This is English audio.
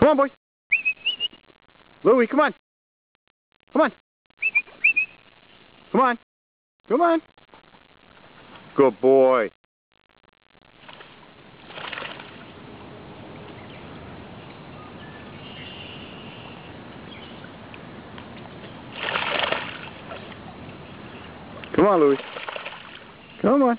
Come on, boys. Louie, come on. Come on. Come on. Come on. Good boy. Come on, Louie. Come on.